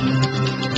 Música